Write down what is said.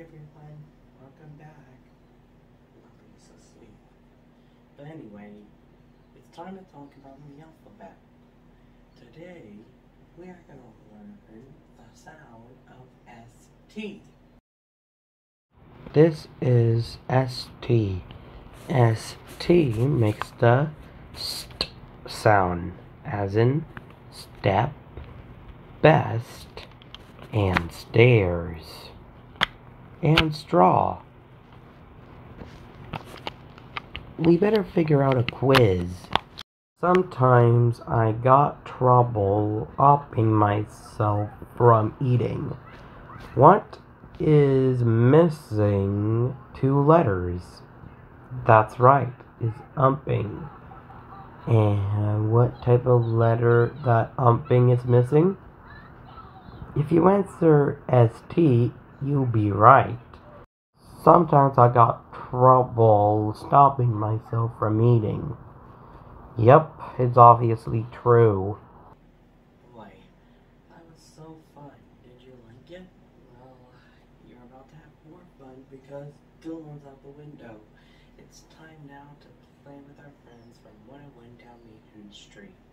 everyone, welcome back. Nobody's asleep. But anyway, it's time to talk about the alphabet. Today, we are going to learn the sound of ST. This is ST. ST makes the st sound, as in step, best, and stairs and straw. We better figure out a quiz. Sometimes I got trouble upping myself from eating. What is missing two letters? That's right, is umping. And what type of letter that umping is missing? If you answer ST, you'll be right. Sometimes I got trouble stopping myself from eating. Yep, it's obviously true. Boy, that was so fun. Did you like it? Well, you're about to have more fun because Dylan's out the window. It's time now to play with our friends from 101 down Main Street.